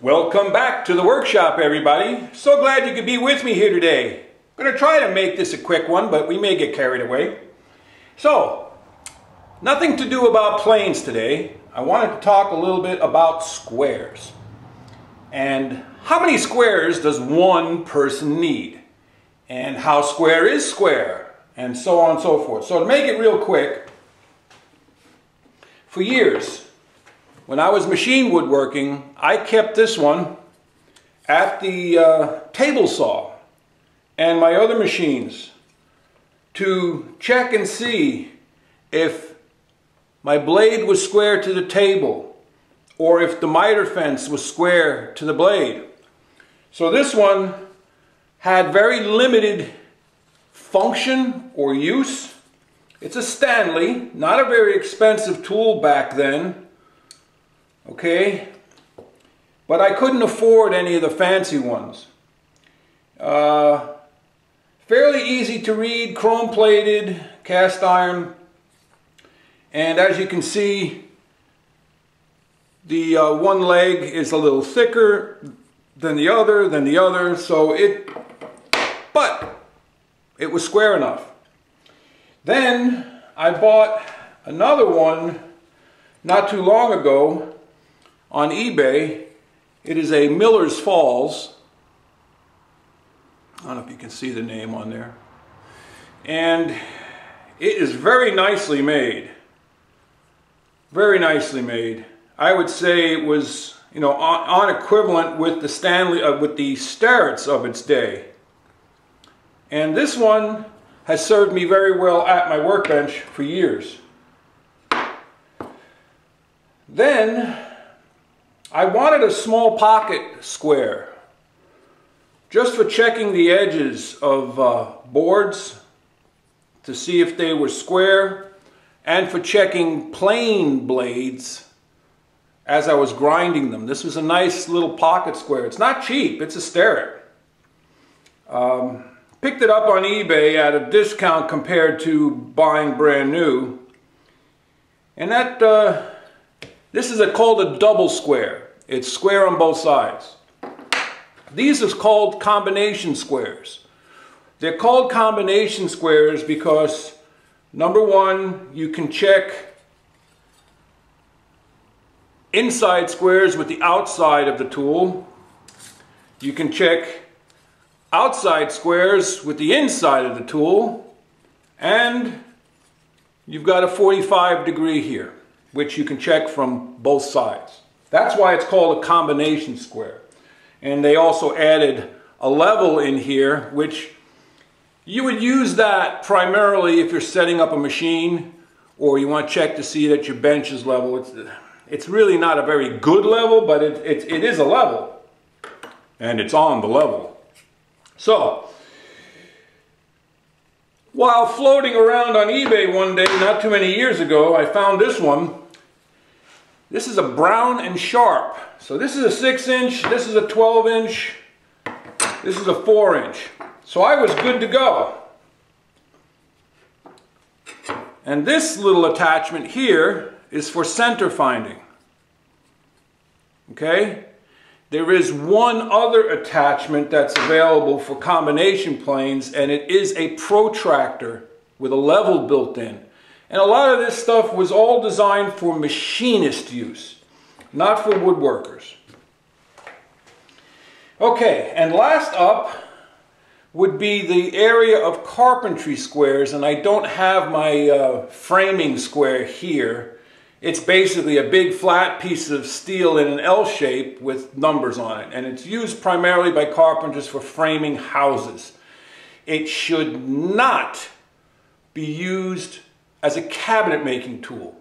Welcome back to the workshop, everybody. So glad you could be with me here today. I'm going to try to make this a quick one, but we may get carried away. So, nothing to do about planes today. I wanted to talk a little bit about squares. And how many squares does one person need? And how square is square? And so on and so forth. So to make it real quick, for years, when I was machine woodworking, I kept this one at the uh, table saw and my other machines to check and see if my blade was square to the table or if the miter fence was square to the blade. So this one had very limited function or use. It's a Stanley, not a very expensive tool back then okay? But I couldn't afford any of the fancy ones. Uh, fairly easy to read, chrome plated, cast iron. And as you can see, the uh, one leg is a little thicker than the other, than the other, so it, but it was square enough. Then I bought another one not too long ago on eBay. It is a Miller's Falls. I don't know if you can see the name on there. And it is very nicely made. Very nicely made. I would say it was, you know, on, on equivalent with the Stanley, uh, with the Starretts of its day. And this one has served me very well at my workbench for years. Then I wanted a small pocket square just for checking the edges of uh, boards to see if they were square and for checking plane blades as I was grinding them. This was a nice little pocket square. It's not cheap, it's a Starrett. Um, picked it up on eBay at a discount compared to buying brand new. And that, uh, this is a, called a double square. It's square on both sides. These are called combination squares. They're called combination squares because number one, you can check inside squares with the outside of the tool. You can check outside squares with the inside of the tool. And you've got a 45 degree here, which you can check from both sides. That's why it's called a combination square. And they also added a level in here, which you would use that primarily if you're setting up a machine or you want to check to see that your bench is level. It's, it's really not a very good level, but it, it, it is a level. And it's on the level. So, while floating around on eBay one day, not too many years ago, I found this one this is a Brown and Sharpe. So this is a 6 inch, this is a 12 inch, this is a 4 inch. So I was good to go. And this little attachment here is for center finding. Okay? There is one other attachment that's available for combination planes and it is a protractor with a level built in. And a lot of this stuff was all designed for machinist use, not for woodworkers. Okay, and last up would be the area of carpentry squares, and I don't have my uh, framing square here. It's basically a big flat piece of steel in an L shape with numbers on it, and it's used primarily by carpenters for framing houses. It should not be used as a cabinet making tool.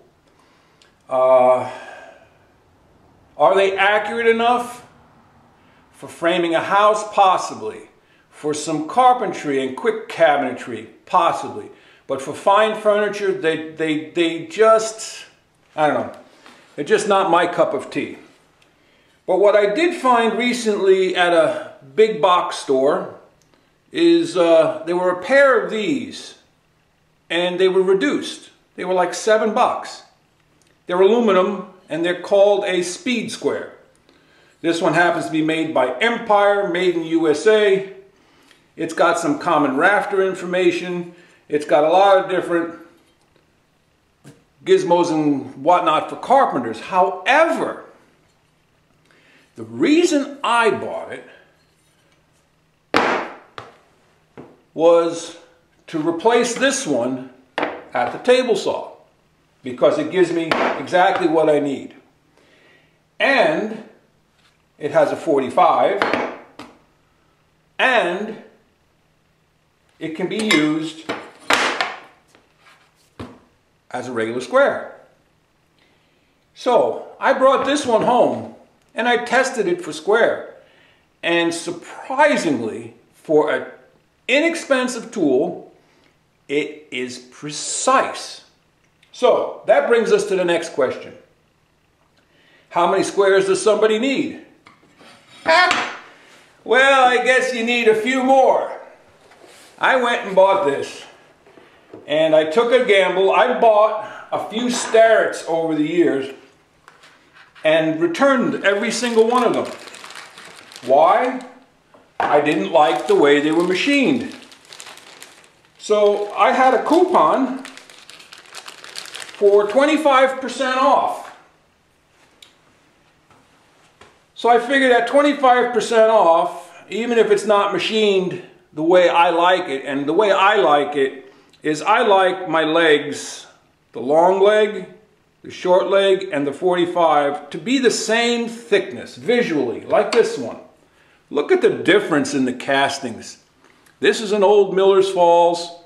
Uh, are they accurate enough? For framing a house, possibly. For some carpentry and quick cabinetry, possibly. But for fine furniture, they, they, they just, I don't know, they're just not my cup of tea. But what I did find recently at a big box store is uh, there were a pair of these and they were reduced. They were like seven bucks. They're aluminum and they're called a speed square. This one happens to be made by Empire, made in USA. It's got some common rafter information. It's got a lot of different gizmos and whatnot for carpenters. However, the reason I bought it was to replace this one at the table saw because it gives me exactly what I need. And it has a 45 and it can be used as a regular square. So I brought this one home and I tested it for square. And surprisingly, for an inexpensive tool, it is precise. So that brings us to the next question. How many squares does somebody need? well, I guess you need a few more. I went and bought this. And I took a gamble. I bought a few Starretts over the years and returned every single one of them. Why? I didn't like the way they were machined. So I had a coupon for 25% off. So I figured at 25% off, even if it's not machined the way I like it, and the way I like it is I like my legs, the long leg, the short leg, and the 45 to be the same thickness visually, like this one. Look at the difference in the castings. This is an old Miller's Falls,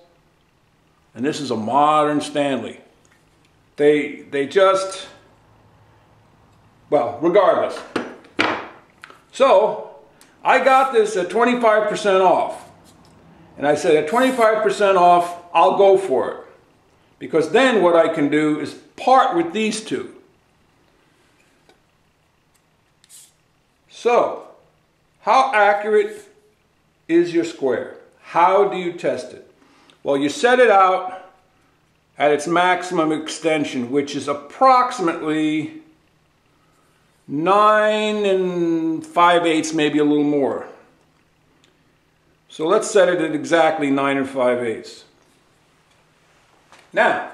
and this is a modern Stanley. They, they just, well, regardless. So, I got this at 25% off. And I said, at 25% off, I'll go for it. Because then what I can do is part with these two. So, how accurate is your square? How do you test it? Well, you set it out at its maximum extension, which is approximately 9 and 5 eighths, maybe a little more. So let's set it at exactly 9 and 5 eighths. Now,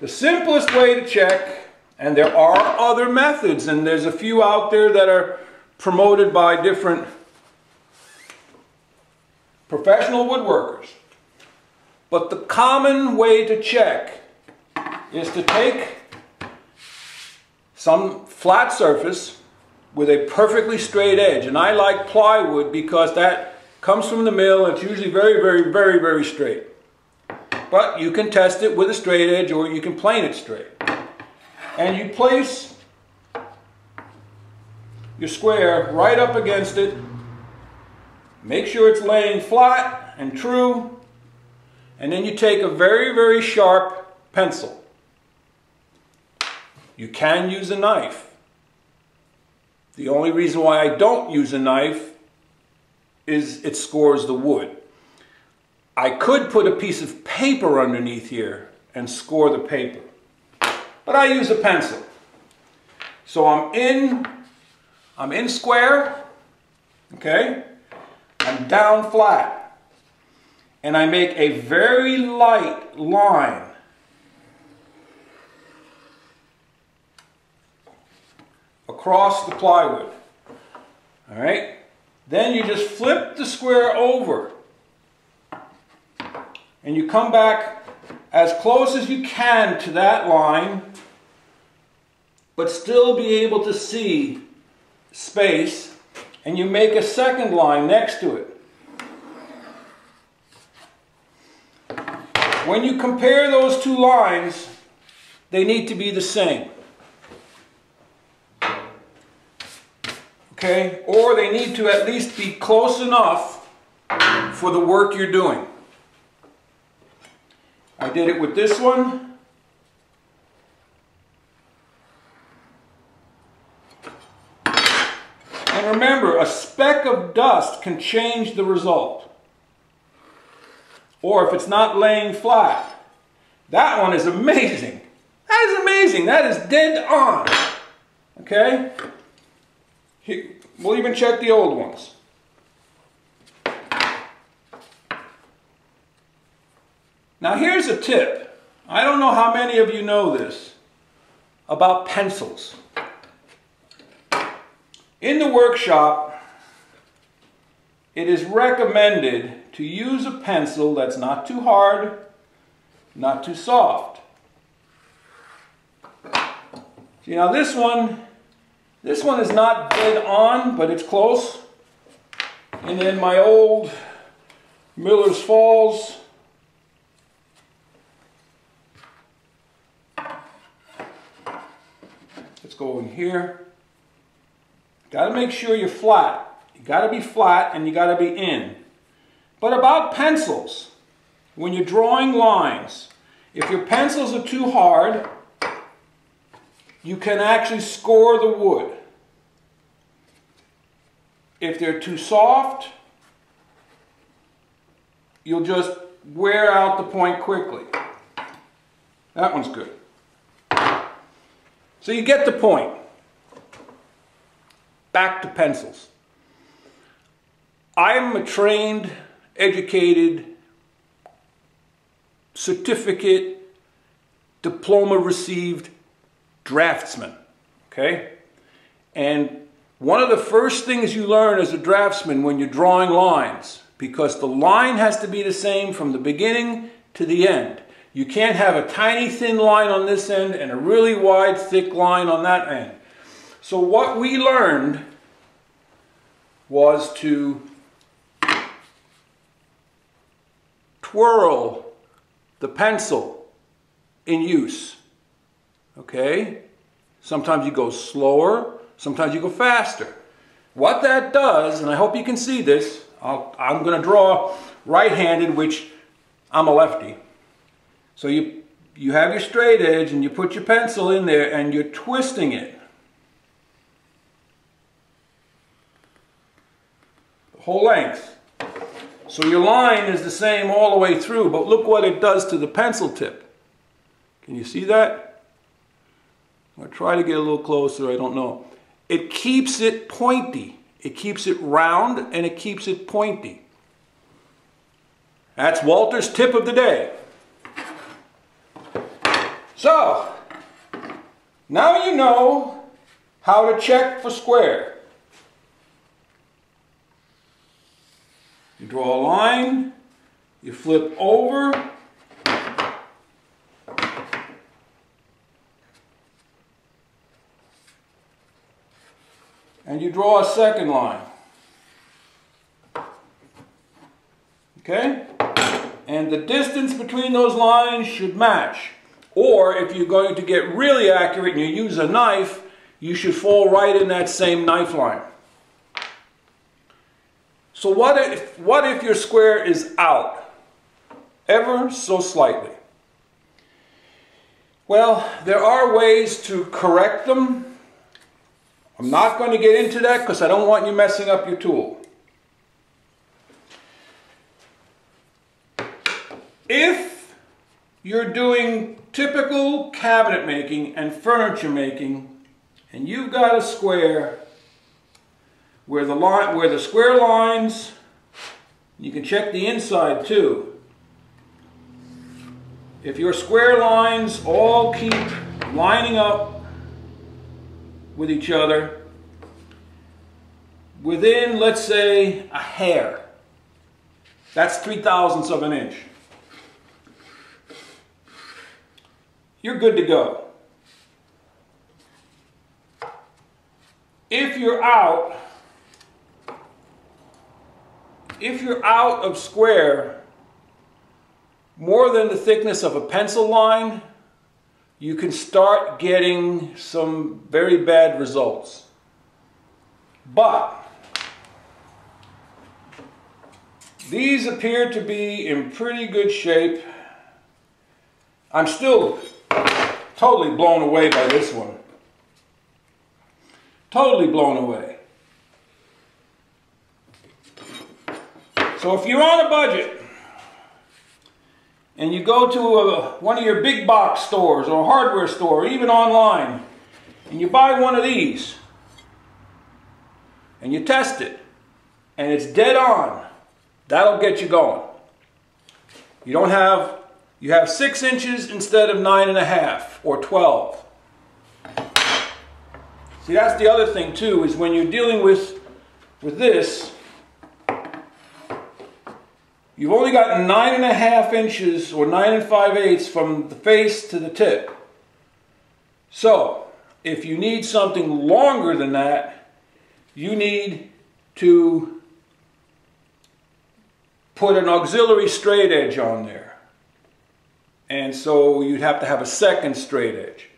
the simplest way to check, and there are other methods, and there's a few out there that are promoted by different professional woodworkers. But the common way to check is to take some flat surface with a perfectly straight edge. And I like plywood because that comes from the mill and it's usually very, very, very, very straight. But you can test it with a straight edge or you can plane it straight. And you place your square right up against it. Make sure it's laying flat and true. And then you take a very, very sharp pencil. You can use a knife. The only reason why I don't use a knife is it scores the wood. I could put a piece of paper underneath here and score the paper. But I use a pencil. So I'm in, I'm in square, okay? I'm down flat. And I make a very light line across the plywood. All right? Then you just flip the square over. And you come back as close as you can to that line, but still be able to see space. And you make a second line next to it. When you compare those two lines, they need to be the same. okay? Or they need to at least be close enough for the work you're doing. I did it with this one. And remember, a speck of dust can change the result. Or if it's not laying flat. That one is amazing. That is amazing. That is dead on. Okay? We'll even check the old ones. Now here's a tip. I don't know how many of you know this about pencils. In the workshop, it is recommended to use a pencil that's not too hard, not too soft. See now this one, this one is not dead on, but it's close. And then my old Miller's Falls Let's go in here. Got to make sure you're flat. You got to be flat and you got to be in. But about pencils, when you're drawing lines, if your pencils are too hard, you can actually score the wood. If they're too soft, you'll just wear out the point quickly. That one's good. So you get the point. Back to pencils. I'm a trained, educated, certificate, diploma received draftsman. Okay? And one of the first things you learn as a draftsman when you're drawing lines, because the line has to be the same from the beginning to the end. You can't have a tiny thin line on this end and a really wide thick line on that end. So what we learned was to twirl the pencil in use. Okay? Sometimes you go slower, sometimes you go faster. What that does, and I hope you can see this, i am going to draw right-handed, which I'm a lefty. So you, you have your straight edge and you put your pencil in there and you're twisting it. Whole length. So your line is the same all the way through, but look what it does to the pencil tip. Can you see that? I'll try to get a little closer, I don't know. It keeps it pointy. It keeps it round and it keeps it pointy. That's Walter's tip of the day. So, now you know how to check for square. You draw a line, you flip over, and you draw a second line. Okay? And the distance between those lines should match. Or if you're going to get really accurate and you use a knife, you should fall right in that same knife line. So what if, what if your square is out? Ever so slightly. Well, there are ways to correct them. I'm not going to get into that because I don't want you messing up your tool. If you're doing typical cabinet making and furniture making, and you've got a square where the line, where the square lines, you can check the inside too. If your square lines all keep lining up with each other within, let's say, a hair, that's three thousandths of an inch. you're good to go. If you're out, if you're out of square more than the thickness of a pencil line, you can start getting some very bad results. But these appear to be in pretty good shape. I'm still Totally blown away by this one. Totally blown away. So if you're on a budget and you go to a, one of your big box stores or a hardware store, or even online, and you buy one of these, and you test it and it's dead on, that'll get you going. You don't have, you have six inches instead of nine and a half or 12. See, that's the other thing too, is when you're dealing with, with this, you've only got nine and a half inches or nine and five eighths from the face to the tip. So, if you need something longer than that, you need to put an auxiliary straight edge on there. And so you'd have to have a second straight edge.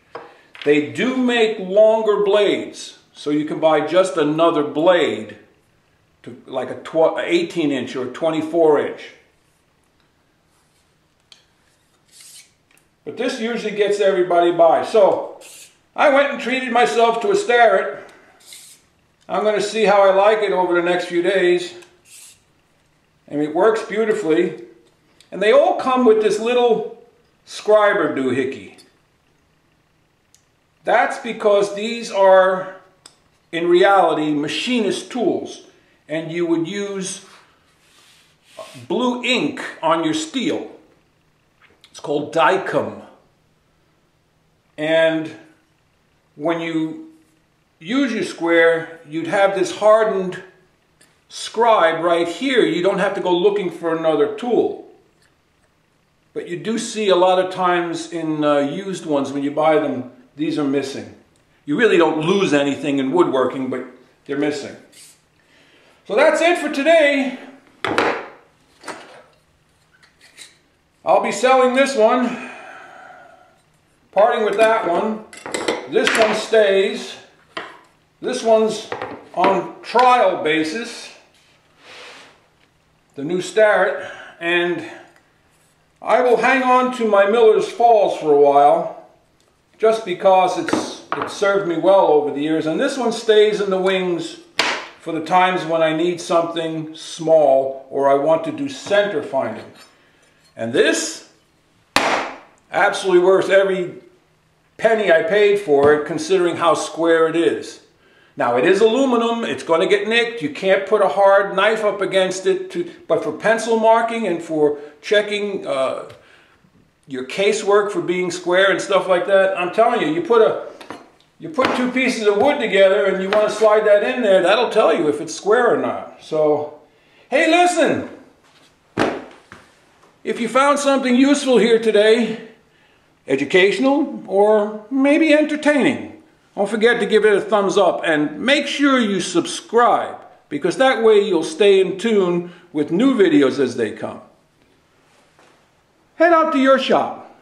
They do make longer blades, so you can buy just another blade, to like a 18 inch or 24 inch. But this usually gets everybody by. So I went and treated myself to a Starrett. I'm going to see how I like it over the next few days. And it works beautifully. And they all come with this little scriber doohickey. That's because these are, in reality, machinist tools. And you would use blue ink on your steel. It's called Dykem. And when you use your square, you'd have this hardened scribe right here. You don't have to go looking for another tool. But you do see a lot of times in uh, used ones when you buy them, these are missing. You really don't lose anything in woodworking, but they're missing. So that's it for today. I'll be selling this one, parting with that one. This one stays. This one's on trial basis, the new Starrett, and I will hang on to my Miller's Falls for a while just because it's it served me well over the years. And this one stays in the wings for the times when I need something small or I want to do center finding. And this, absolutely worth every penny I paid for it considering how square it is. Now it is aluminum, it's going to get nicked, you can't put a hard knife up against it, to, but for pencil marking and for checking uh, your casework for being square and stuff like that, I'm telling you, you put a you put two pieces of wood together and you want to slide that in there, that'll tell you if it's square or not. So, hey listen, if you found something useful here today, educational or maybe entertaining, don't forget to give it a thumbs up and make sure you subscribe because that way you'll stay in tune with new videos as they come. Head out to your shop.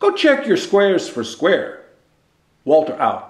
Go check your squares for square. Walter out.